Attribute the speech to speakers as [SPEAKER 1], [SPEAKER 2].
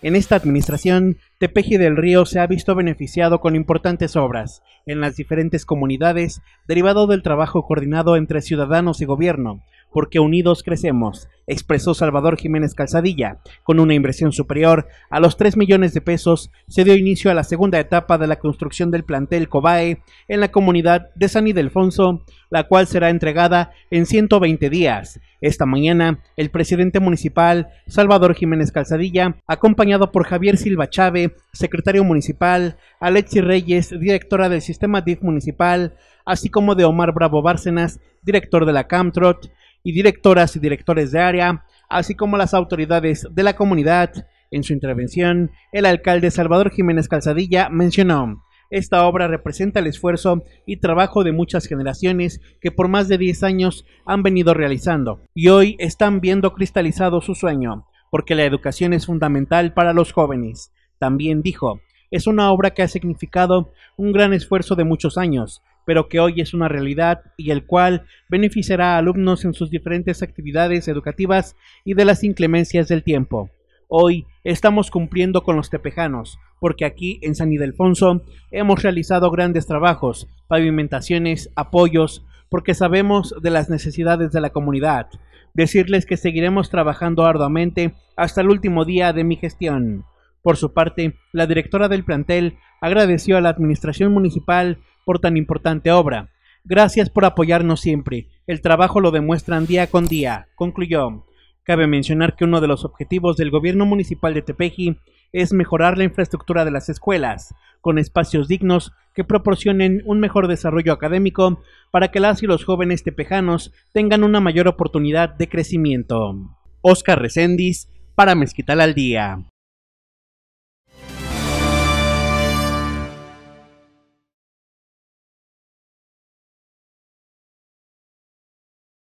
[SPEAKER 1] En esta administración, Tepeji del Río se ha visto beneficiado con importantes obras en las diferentes comunidades derivado del trabajo coordinado entre ciudadanos y gobierno, porque unidos crecemos, expresó Salvador Jiménez Calzadilla. Con una inversión superior a los 3 millones de pesos, se dio inicio a la segunda etapa de la construcción del plantel COBAE en la comunidad de San Ildefonso, la cual será entregada en 120 días. Esta mañana, el presidente municipal, Salvador Jiménez Calzadilla, acompañado por Javier Silva Chávez, secretario municipal, Alexi Reyes, directora del sistema DIF municipal, así como de Omar Bravo Bárcenas, director de la Camtrot, y directoras y directores de área, así como las autoridades de la comunidad. En su intervención, el alcalde Salvador Jiménez Calzadilla mencionó, esta obra representa el esfuerzo y trabajo de muchas generaciones que por más de 10 años han venido realizando y hoy están viendo cristalizado su sueño, porque la educación es fundamental para los jóvenes. También dijo, es una obra que ha significado un gran esfuerzo de muchos años, pero que hoy es una realidad y el cual beneficiará a alumnos en sus diferentes actividades educativas y de las inclemencias del tiempo. Hoy estamos cumpliendo con los tepejanos, porque aquí en San Ildefonso hemos realizado grandes trabajos, pavimentaciones, apoyos, porque sabemos de las necesidades de la comunidad. Decirles que seguiremos trabajando arduamente hasta el último día de mi gestión. Por su parte, la directora del plantel agradeció a la administración municipal por tan importante obra. Gracias por apoyarnos siempre. El trabajo lo demuestran día con día, concluyó. Cabe mencionar que uno de los objetivos del gobierno municipal de Tepeji es mejorar la infraestructura de las escuelas, con espacios dignos que proporcionen un mejor desarrollo académico para que las y los jóvenes tepejanos tengan una mayor oportunidad de crecimiento. Oscar Recendis, para Mezquital al Día.